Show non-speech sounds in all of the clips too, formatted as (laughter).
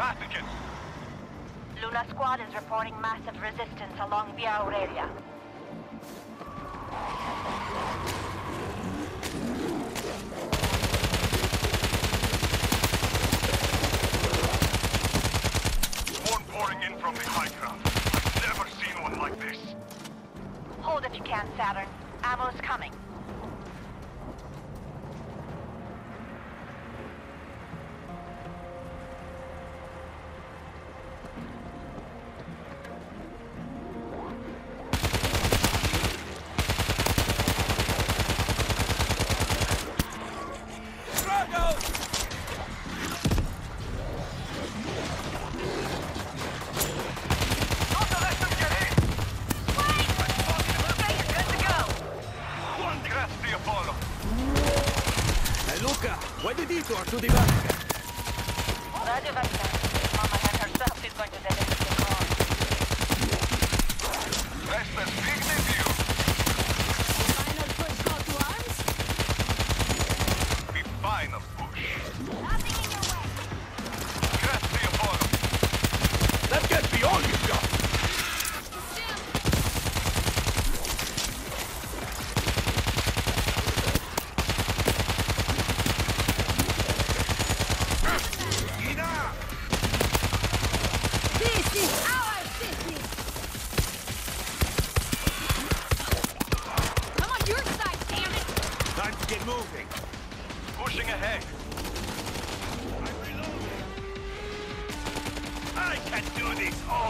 Vatican. Luna Squad is reporting massive resistance along Via Aurelia. Swarm pouring in from the high ground. I've never seen one like this. Hold if you can, Saturn. Ammo's coming. What did you to the Vatican? Radio Vatican. Mama Hen herself is going to deliver the call. Rest as big as you. Final push call to arms? The final push. Nothing in your way. Grazie, Apollo. That can't be all you've got. Enough! This is our city! I'm on your side, damn it! Time to get moving. Pushing ahead. I can do this all day.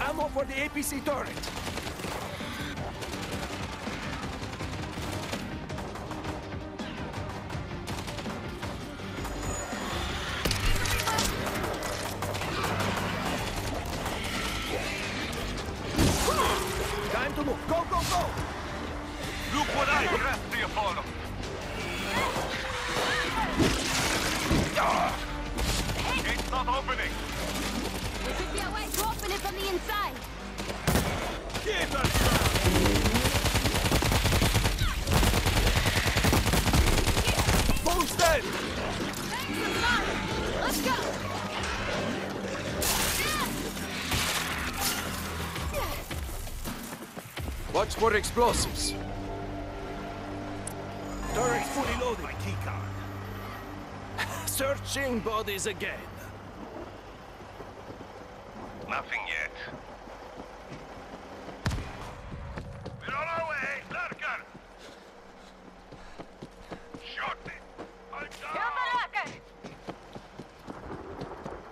Ammo for the APC turret. Not opening. There should be a way to open it from the inside. Give us Full dead! Thanks, Lasar! Let's go! Watch for explosives. Turret fully loaded. My keycard. (laughs) Searching bodies again. Nothing yet. We're on our way, Lurker! Shoot me! I'm down! Yamalaka!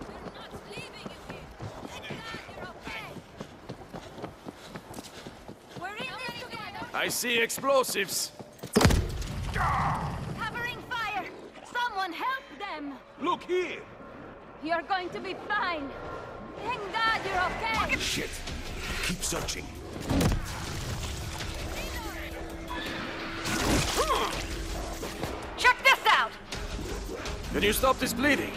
We're not leaving you here. Hang on, you're okay. We're in this together. I see explosives. Covering fire. Someone help them. Look here! You're going to be fine. Thank God you're okay. Shit! Keep searching. Check this out! Can you stop this bleeding?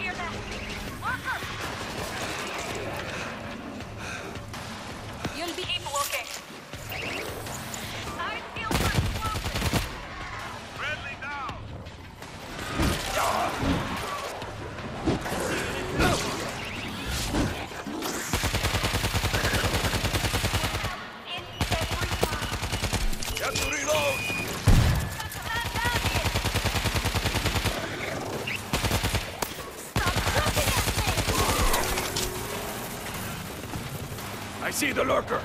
See the lurker.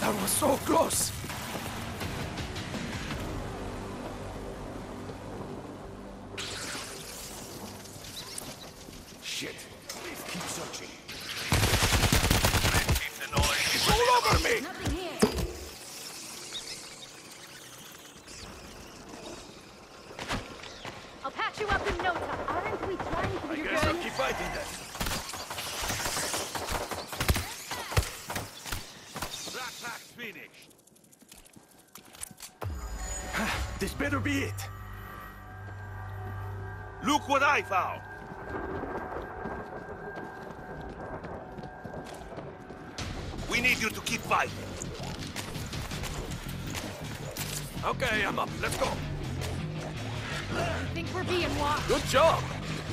That was so close. I be guess I'll keep fighting then. Backpack's finished. Ah, this better be it. Look what I found! We need you to keep fighting. Okay, I'm up. Let's go. I think we're being watched. Good job.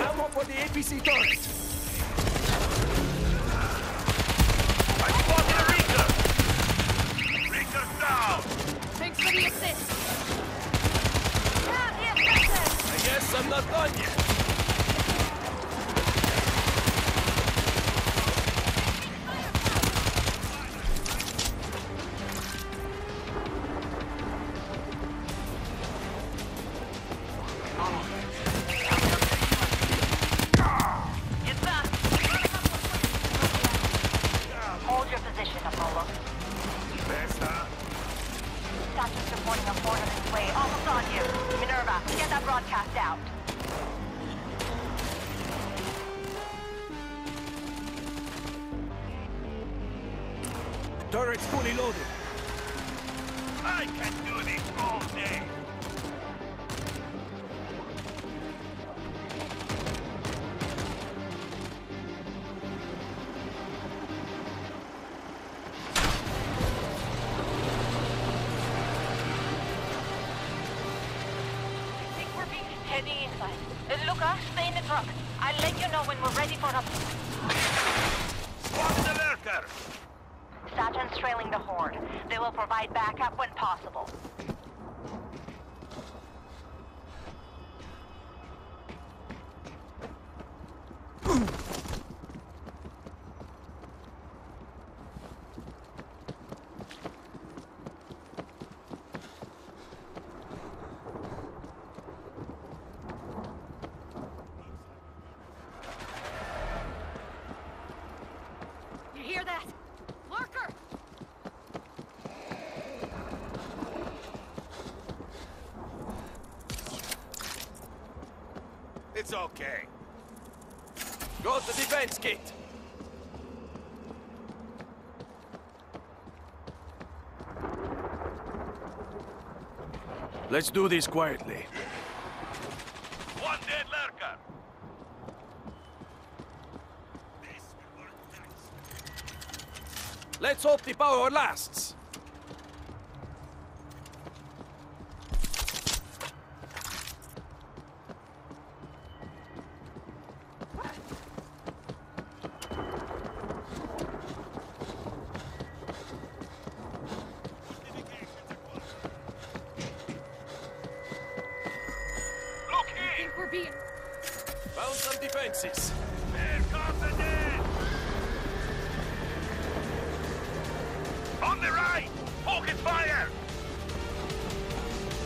Ammo for the APC turret. I spotted a Reaper. Reaper's down. Thanks for the assist. Down here, Captain. I guess I'm not done yet. I'll let you know when we're ready for the... Spot the lurker. Saturn's trailing the Horde. They will provide backup when possible. You hear that? Lurker! It's okay. Go to defense kit. Let's do this quietly. One dead lurker. Let's hope the power lasts.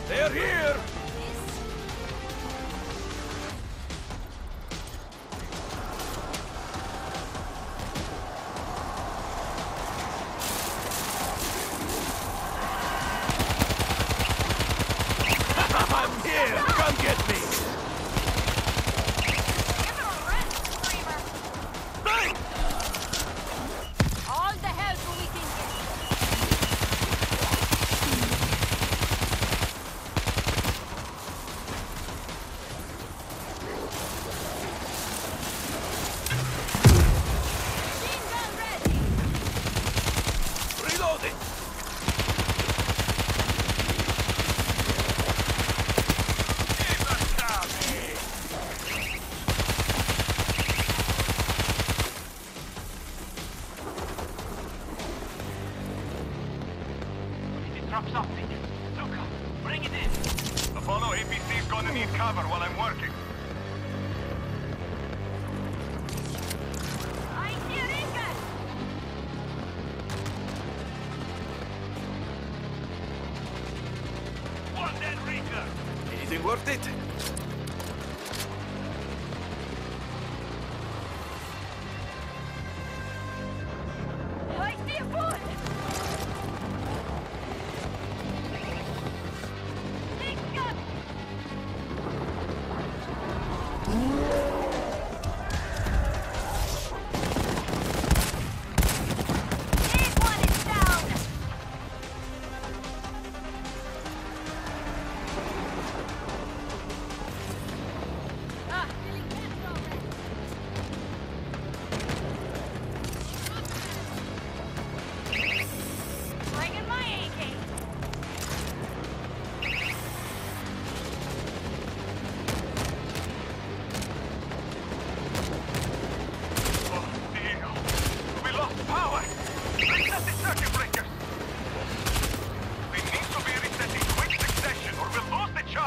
They're here!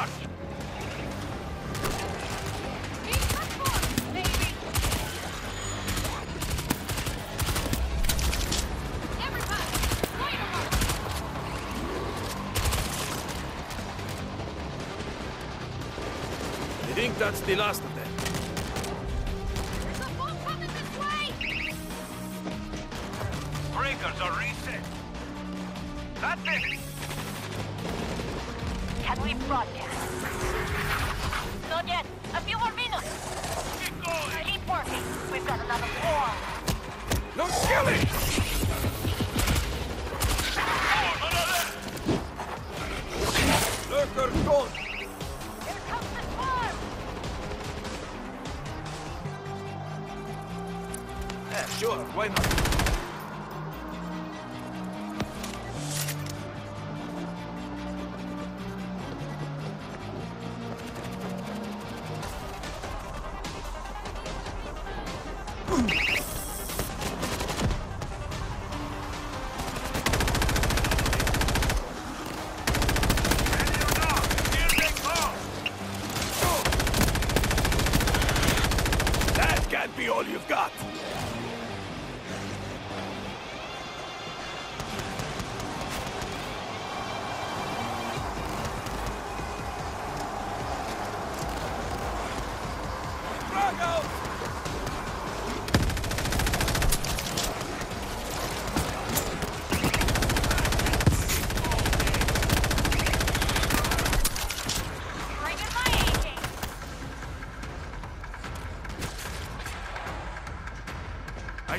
I think that's the last Can we broadcast? Not yet. A few more minutes. Keep going! Keep working. We've got another war. No killing! Lurker gone! Here comes the swarm. Yeah, sure, why not?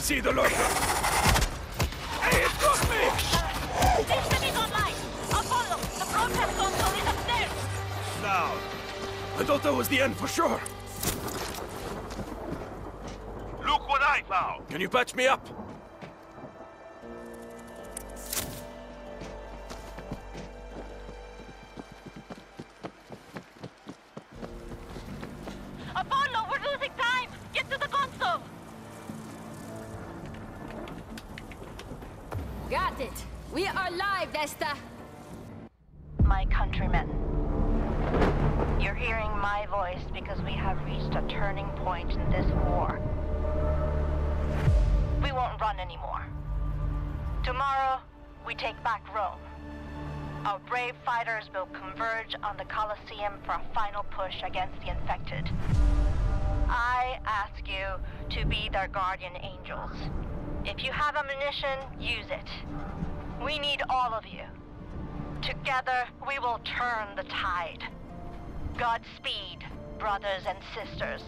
See the lurker! Hey, it got me! System is online. Apollo, the broadcast console is upstairs. Down. I thought that was the end for sure. Look what I found! Can you patch me up? Got it. We are live, Desta. My countrymen. You're hearing my voice because we have reached a turning point in this war. We won't run anymore. Tomorrow, we take back Rome. Our brave fighters will converge on the Colosseum for a final push against the infected. I ask you to be their guardian angels. If you have ammunition, use it. We need all of you. Together, we will turn the tide. Godspeed, brothers and sisters.